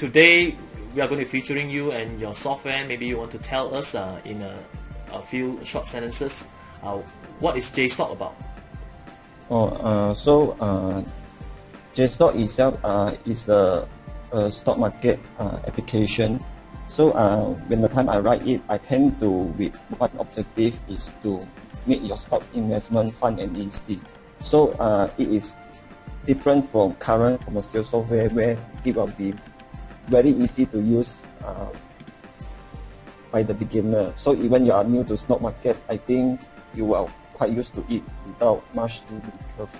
today we are going to be featuring you and your software. Maybe you want to tell us uh, in a, a few short sentences uh, what is JStock about? Oh, uh, so uh, JStock itself uh, is a, a stock market uh, application. So uh, when the time I write it, I tend to with one objective is to make your stock investment fun and easy. So it is different from current commercial software where it will be very easy to use uh, by the beginner. So even you are new to stock market, I think you are quite used to it without much learning curve.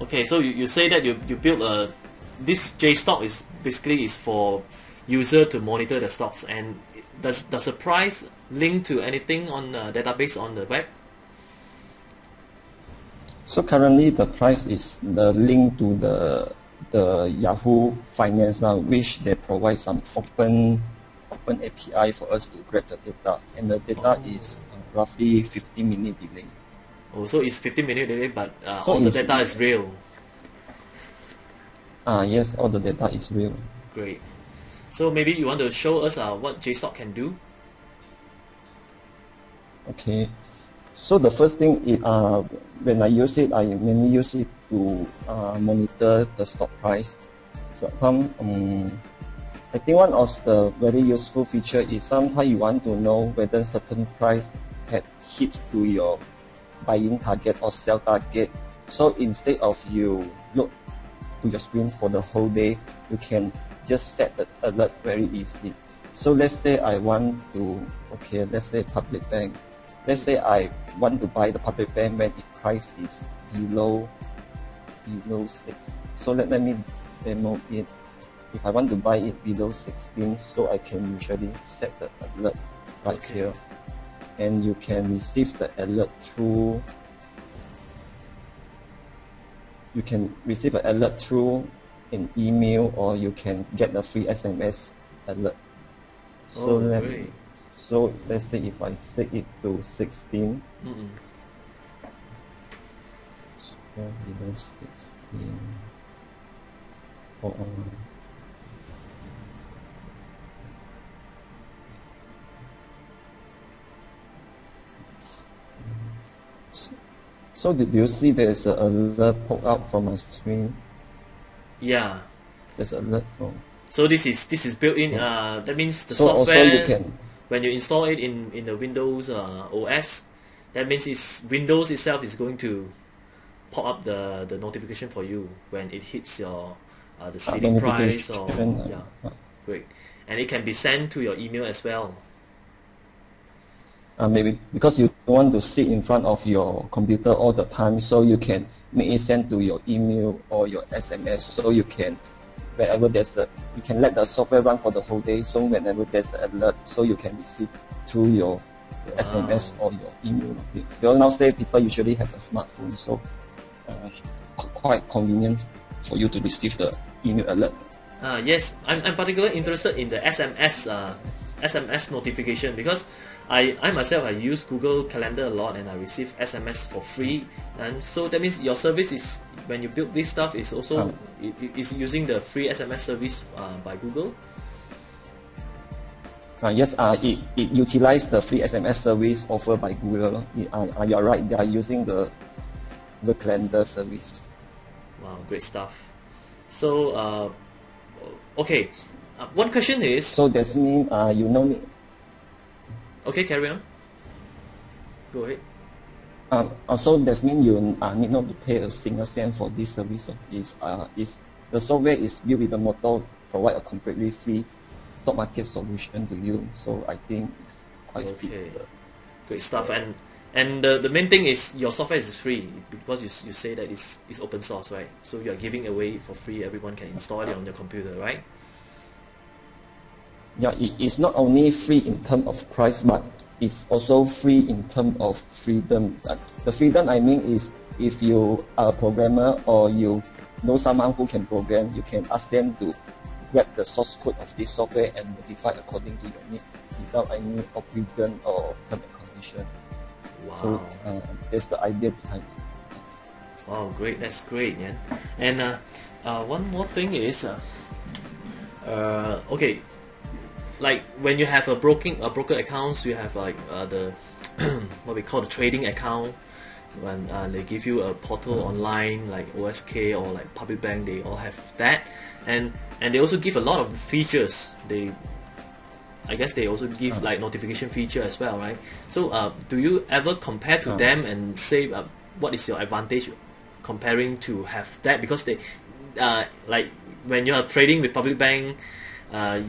Okay, so you, you say that you, you built a this JStock is basically is for user to monitor the stocks and does does the price link to anything on the database on the web? So currently the price is the link to the the Yahoo Finance now, which they provide some open open API for us to grab the data, and the data Oh. is uh, roughly 15 minute delay. Oh, so it's 15 minute delay, but uh, So all the data is real. Ah yes, all the data is real. Great. So maybe you want to show us uh, what JStock can do? Okay. So the first thing is uh, when I use it, I mainly use it to uh, monitor the stock price. So some um, I think one of the very useful feature is sometimes you want to know whether certain price had hit to your buying target or sell target. So instead of you look to your screen for the whole day, you can just set the alert very easy. So let's say I want to, okay, let's say public bank. Let's say I want to buy the public bank when the price is below below six. So let, let me demo it. If I want to buy it below 16, so I can usually set the alert right Okay. here. And you can receive the alert through you can receive an alert through an email or you can get a free SMS alert. So Oh, let great. So let's say if I set it to 16, Mm-mm. so below 16 for uh, So, did you see there's a alert pop out from my screen? Yeah. There's an alert from So this is this is built in. Uh, that means the so also software you can when you install it in in the Windows uh, OS, that means it's Windows itself is going to pop up the the notification for you when it hits your uh, the ceiling price or uh, yeah, great, and it can be sent to your email as well. uh, maybe because you don't want to sit in front of your computer all the time, so you can make it send to your email or your SMS, so you can whenever there's a you can let the software run for the whole day, so whenever there's an alert, so you can receive through your, your SMS or your email. Because nowadays people usually have a smartphone, so uh, quite convenient for you to receive the email alert. Uh, yes, I'm, I'm particularly interested in the SMS uh, SMS notification because I, I myself I use Google Calendar a lot and I receive SMS for free and so that means your service is when you build this stuff is also Um. i- i- is using the free SMS service uh, by Google. Uh, yes, uh, it, it utilizes the free SMS service offered by Google. It- Uh, uh, you're right, they are using the the calendar service. Wow, great stuff. So uh, okay, uh, one question is So that means uh, you know okay carry on. Go ahead. Uh, also that means you uh, need not to pay a single cent for this service. Is uh, is the software is built with the motto provide a completely free stock market solution to you. So I think it's quite Okay. Great stuff. And and the, the main thing is your software is free because you, you say that it's, it's open source, right? So you are giving away for free. Everyone can install it on your computer, right? Yeah, it is not only free in terms of price, but it's also free in terms of freedom. Uh, The freedom I mean is if you are a programmer or you know someone who can program, you can ask them to grab the source code of this software and modify according to your need without any obligation or term and condition. Wow. So uh, that's the idea behind it. Wow, great. That's great, yeah. And uh, uh, one more thing is, uh, uh, okay, like when you have a broking a broker accounts, you have like uh, the what we call the trading account. When uh, they give you a portal online like OSK or like public bank, they all have that, and and they also give a lot of features. They I guess they also give like notification feature as well, right? So, uh, do you ever compare to Uh. them and say uh, what is your advantage comparing to have that? Because they, uh, like when you are trading with public bank, uh,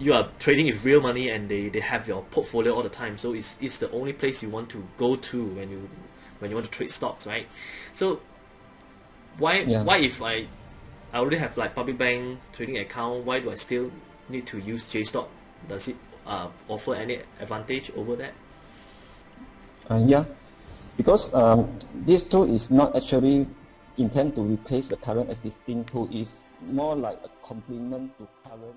you are trading with real money and they, they have your portfolio all the time. So it's it's the only place you want to go to when you when you want to trade stocks, right? So why Yeah. why if I I already have like public bank trading account, why do I still need to use JStock? Does it uh, offer any advantage over that? Uh, yeah, because um, this tool is not actually intended to replace the current existing tool. It's more like a complement to current